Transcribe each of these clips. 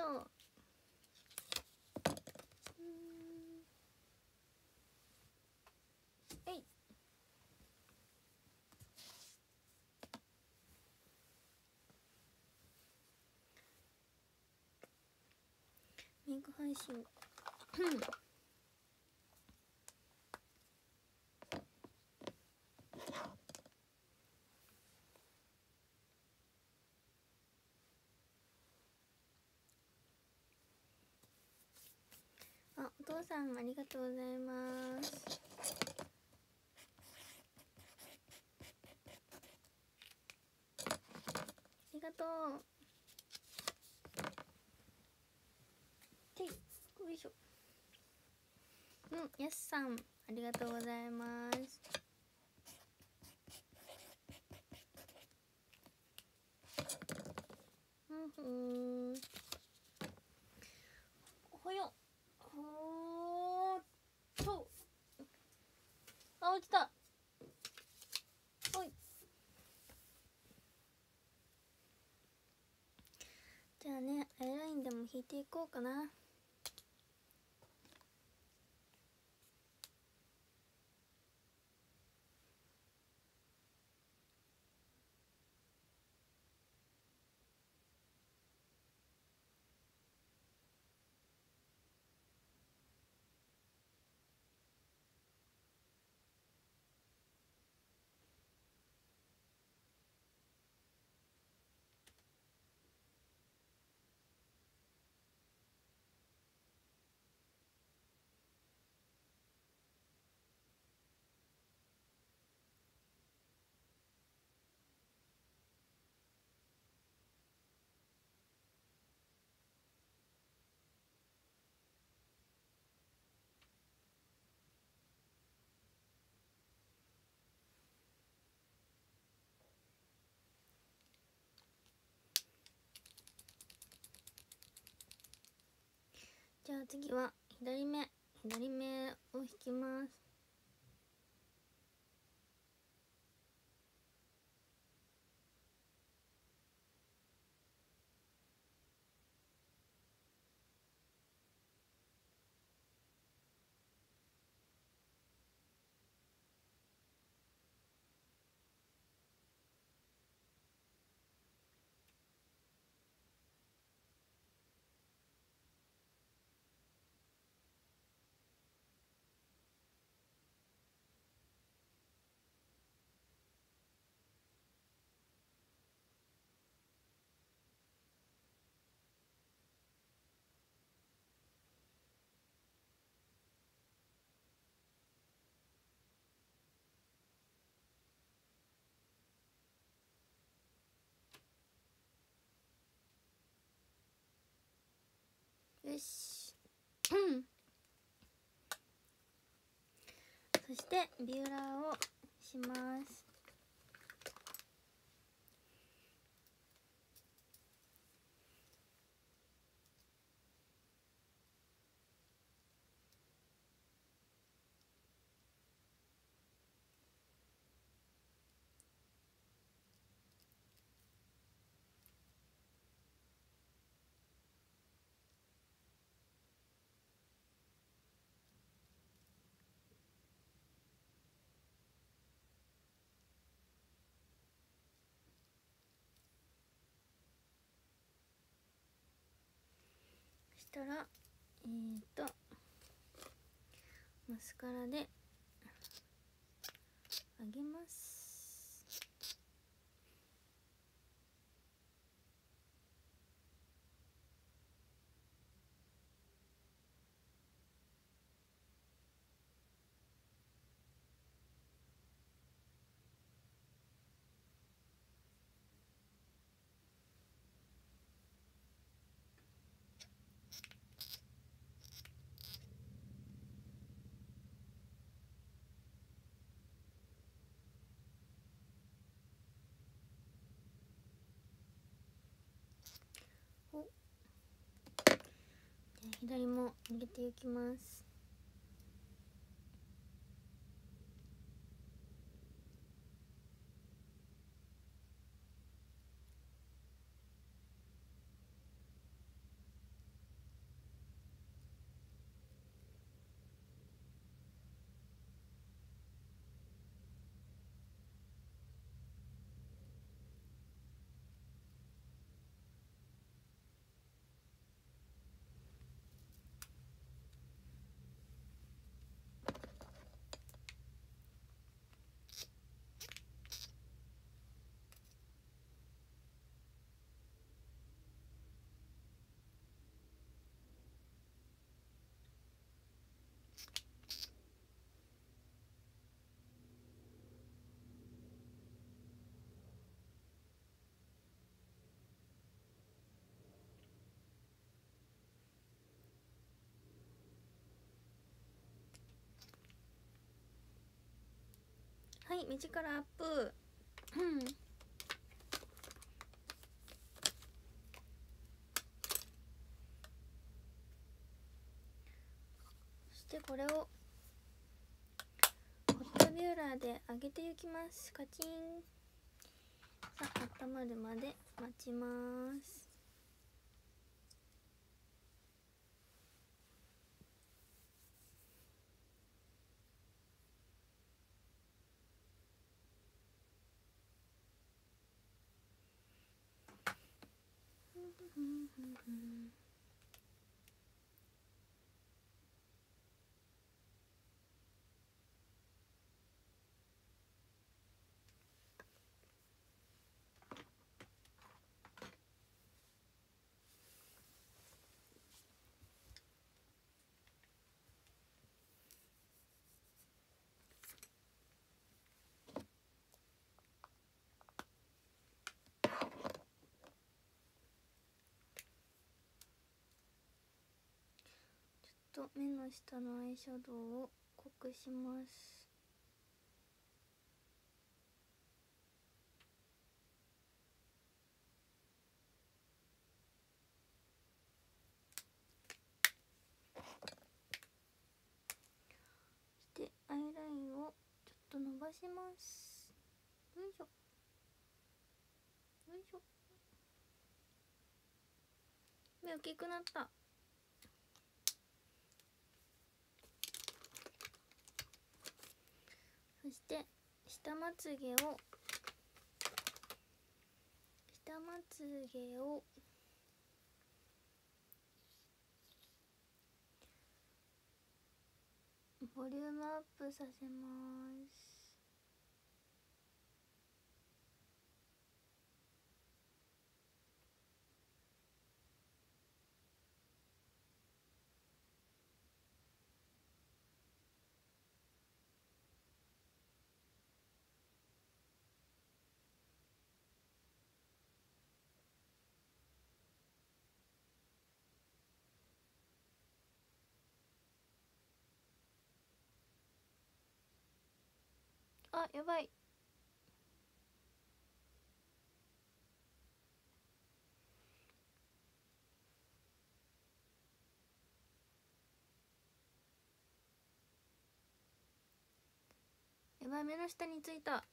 と。うえい。メイク配信うんあ、お父さんありがとうございます。ありがとう。てい、よいしょ。うん、やすさん、ありがとうございます。うんふん。ほよ。ほーっと。あ、落ちた。おい。じゃあね、アイラインでも引いていこうかな。じゃあ次は左目左目を引きます。よし。そしてビューラーをします。したらえー、とマスカラであげますおじゃあ左も入れていきます。はい目力アップ。うん。そしてこれをホットビューラーで上げていきます。カチン。さあ温まるまで待ちます。Mm-hmm. と目の下のアイシャドウを濃くします。そしてアイラインをちょっと伸ばします。よいしょ。よいしょ。目大きくなった。そして下まつげを下まつげをボリュームアップさせます。あやばい。やばい目の下についた。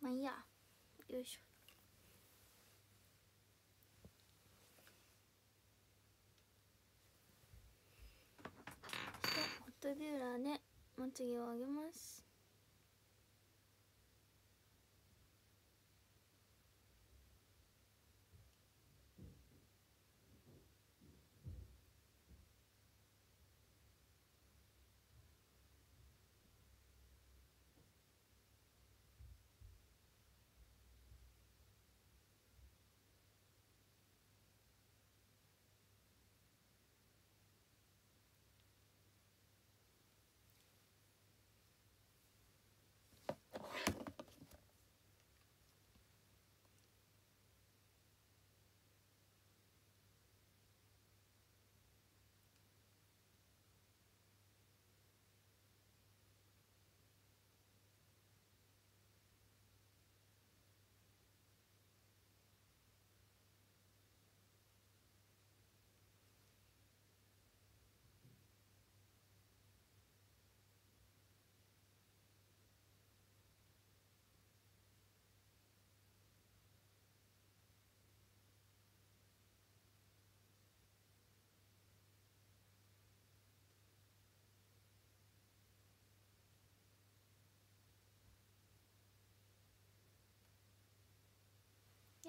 まあいいや。よいしょ。そしてホットビューラーでまつげを上げます。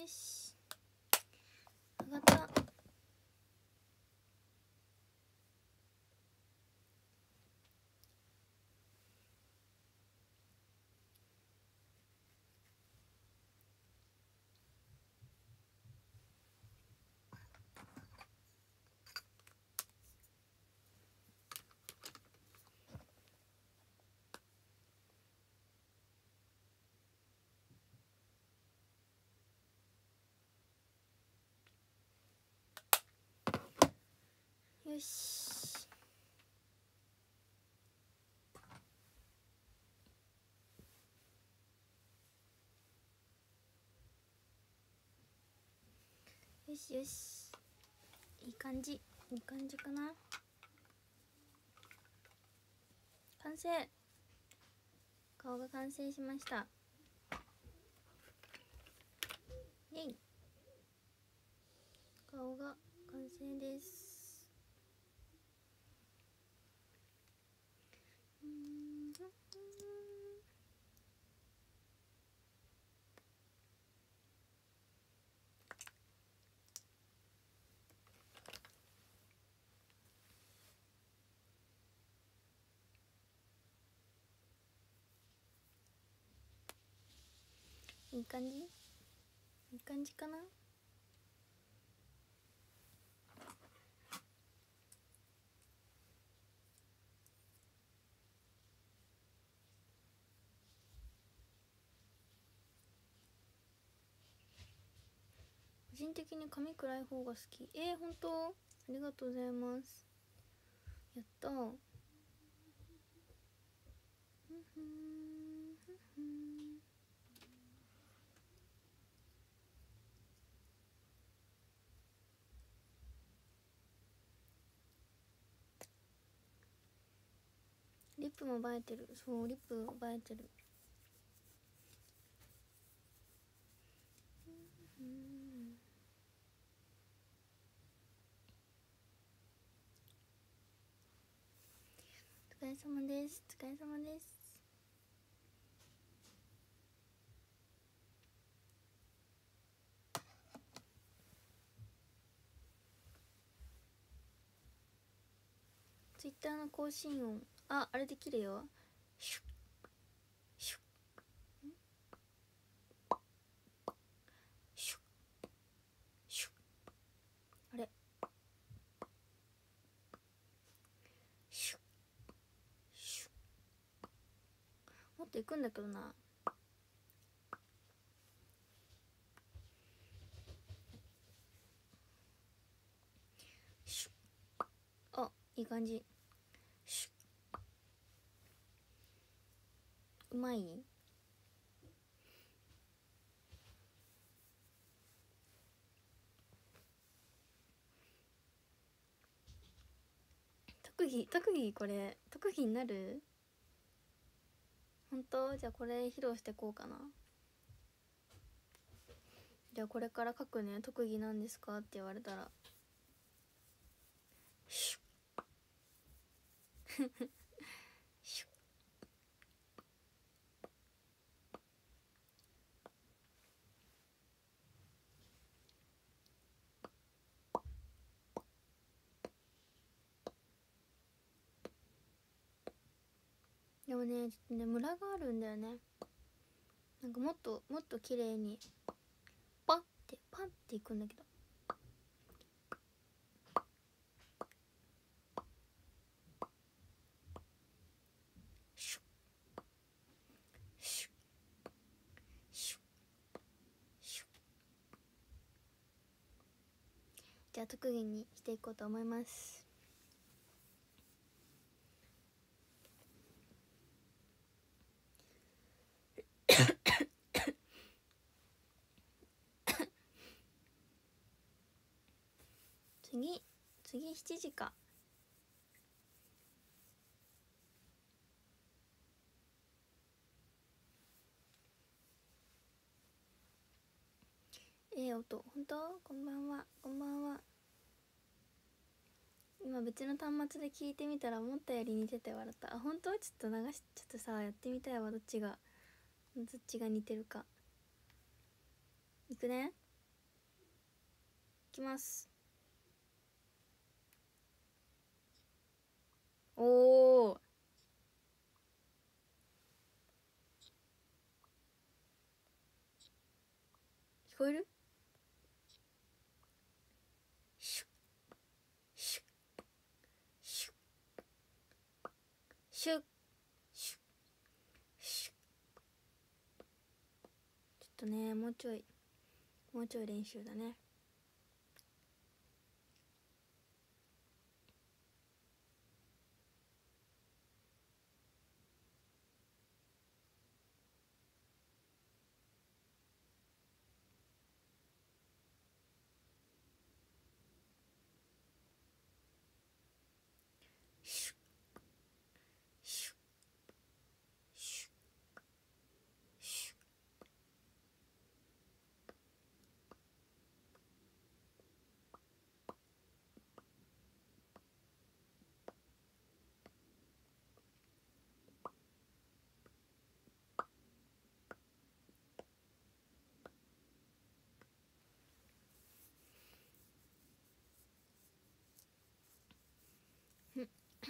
よし。上がった。よしよし。よしいい感じ。いい感じかな。完成。顔が完成しました。イェイ。顔が完成です。いい感じ？いい感じかな？個人的に髪暗い方が好き。えー、本当？ありがとうございます。やったー。ふんふんふんふんリップも映えてる。そうリップ映えてる。お疲れ様です。お疲れ様です。ツイッターの更新音。ああれできるよ。シュッ。シュッ。シュッ。シュッ。あれ。シュッ。シュッ。もっといくんだけどな。シュッ。あいい感じシュッうまい？特技特技これ特技になる？本当？じゃあこれ披露してこうかな。じゃあこれから書くね。特技なんですか？って言われたら。シュッもねちょっとねムラがあるんだよね。なんかもっともっと綺麗にパッてパンっていくんだけど。じゃあ特技にしていこうと思います。次次7時か。ええ音本当こんばんはこんばんは。今別の端末で聞いてみたら思ったより似てて笑った。あ本当ちょっと流しちょっとさやってみたいわどっちが。どっちが似てるか。いくね。いきます。おお聞こえる？シュッ。シュッ。シュッ。シュッ。シュッ。シュッ。ちょっとねもうちょいもうちょい練習だね。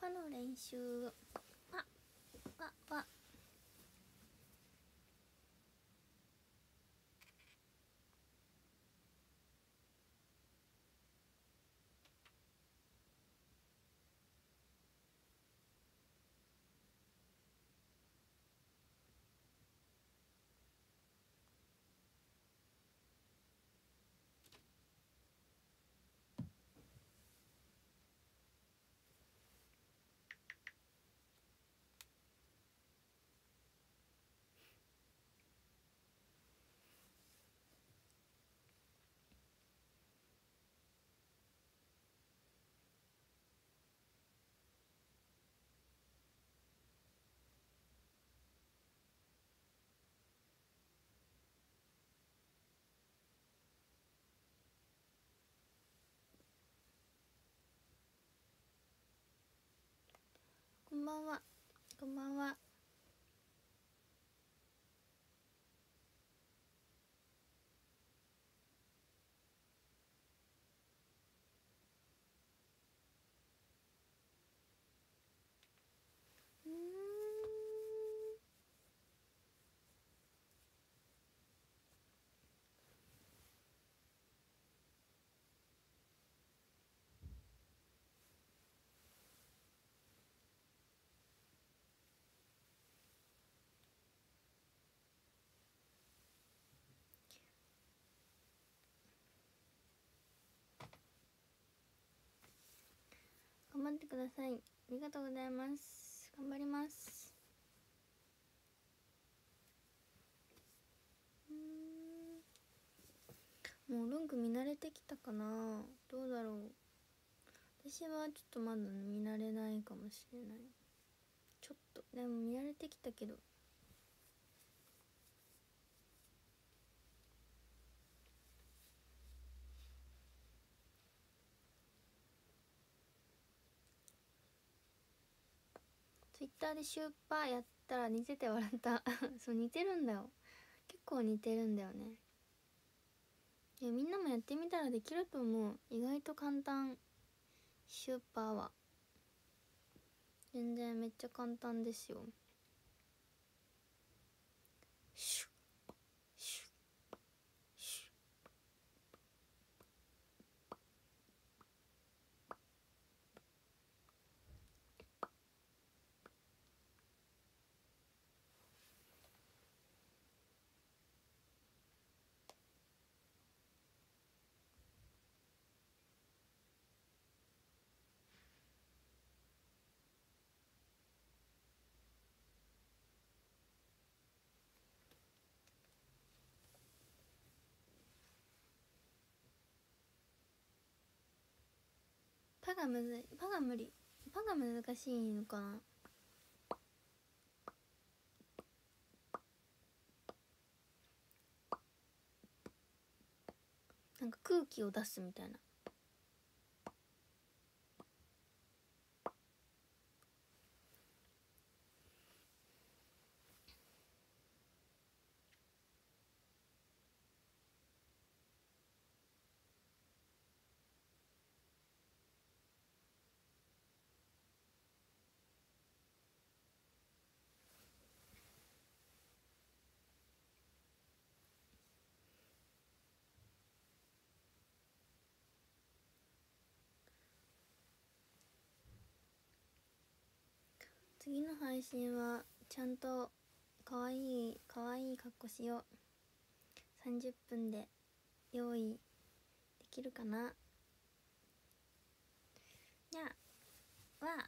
パの練習パパパんばんは。こんばんは。張ってください。ありがとうございます。頑張ります。もうルンク見慣れてきたかな。どうだろう。私はちょっとまだ見慣れないかもしれない。ちょっと。でも見慣れてきたけど。ターでシューパーやったら似てて笑った。そう似てるんだよ。結構似てるんだよね。いやみんなもやってみたらできると思う。意外と簡単。シューパーは。全然めっちゃ簡単ですよ。シュッ。パがむずいパが無理パが難しいのかな？なんか空気を出すみたいな。次の配信はちゃんとかわいいかわいい格好しよう。30分で用意できるかな。じゃあは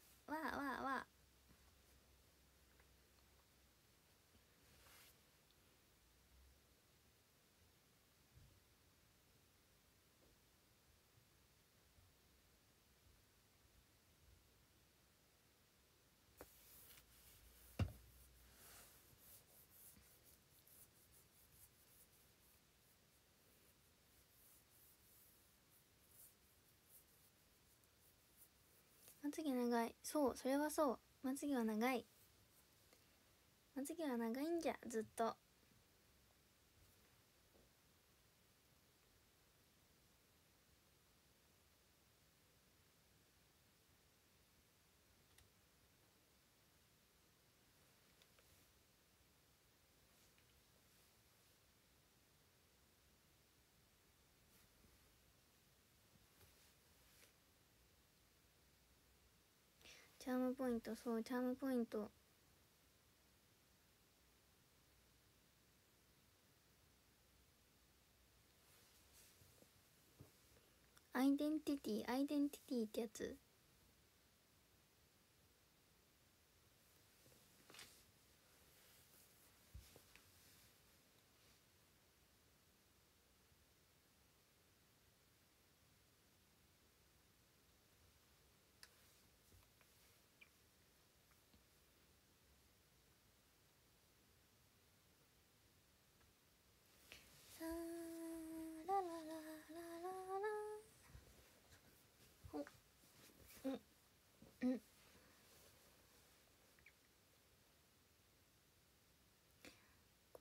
つげ長い。そうそれはそう。まつげは長い。まつげは長いんじゃずっと。チャームポイントそうチャームポイント。アイデンティティアイデンティティってやつ。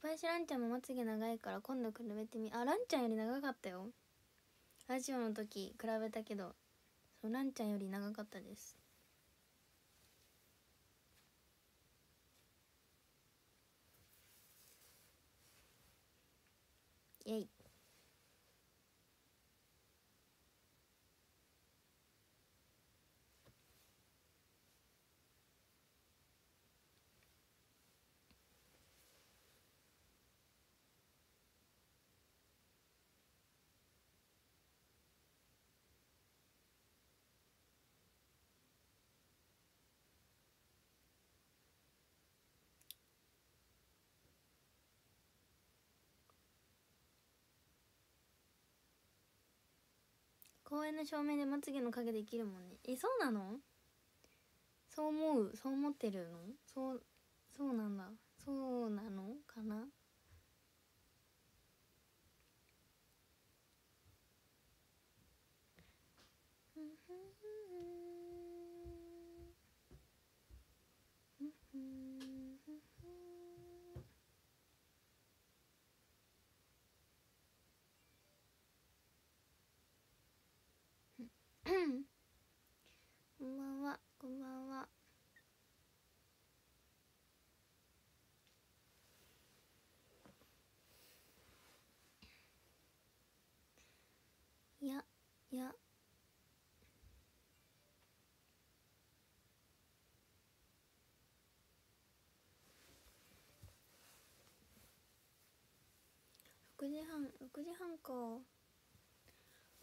林ランちゃんもまつげ長いから今度比べてみあランちゃんより長かったよ。ラジオの時比べたけどそうランちゃんより長かったです。イェイ。公園の照明でまつげの影できるもんね。えそうなの？そう思う。そう思ってるの？そうそうなんだ。そうなの？かな？こんばんは。こんばんは。いやいや。6時半6時半か。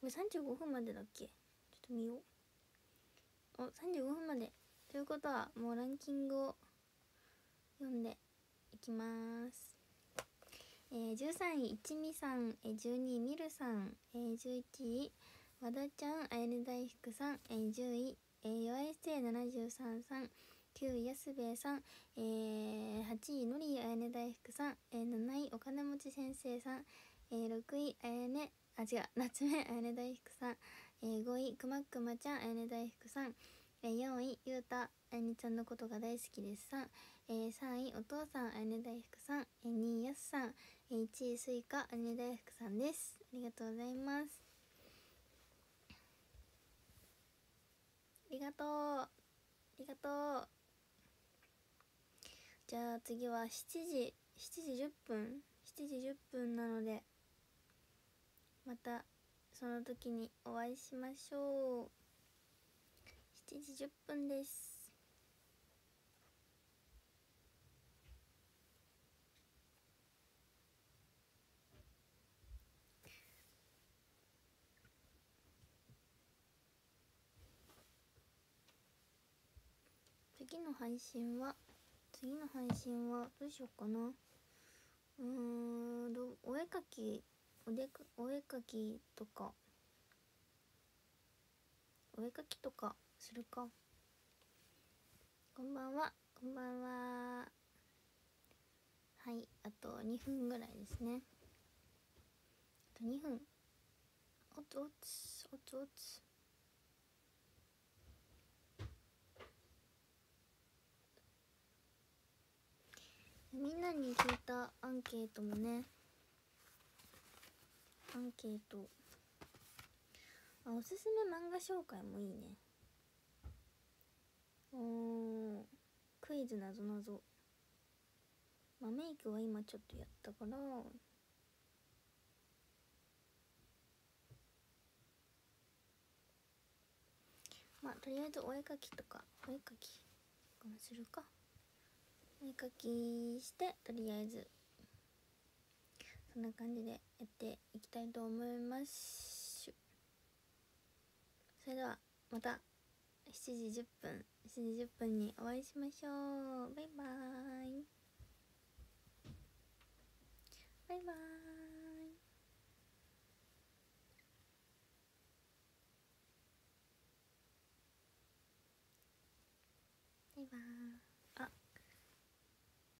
これ35分までだっけ？ちょっと見よう。お35分まで。ということはもうランキングを読んでいきます。えー、13位一味さん、えー、12位みるさん、えー、11位和田ちゃん。あやね大福さん、えー、10位、えー、弱いステ73さん。9位安兵衛さん、えー、8位のりあやね大福さん、えー、7位お金持ち先生さん、えー、6位あやねあ違う夏目あやね大福さん、えー、5位くまくまちゃんあやね大福さん、えー、4位ゆうたあやねちゃんのことが大好きですさん、えー、3位お父さんあやね大福さん、えー、2位やすさん、えー、1位スイカあやね大福さんです。ありがとうございます。ありがとう。ありがとう。じゃあ次は7時7時10分7時10分なのでまたその時にお会いしましょう。7時10分です。次の配信は次の配信はどうしようかな。うーんどお絵かきおでかお絵かきとか。お絵かきとかするか。こんばんは。こんばんは。はいあと2分ぐらいですね。あと2分。おつおつおつおつ。みんなに聞いたアンケートもね。アンケート。あおすすめ漫画紹介もいいね。おクイズなぞなぞ。まあメイクは今ちょっとやったから。まあとりあえずお絵かきとかお絵かきとかもするか。お絵かきしてとりあえずそんな感じでやっていきたいと思います。それではまた7時10分7時10分にお会いしましょう。バイバーイ。バイバーイ。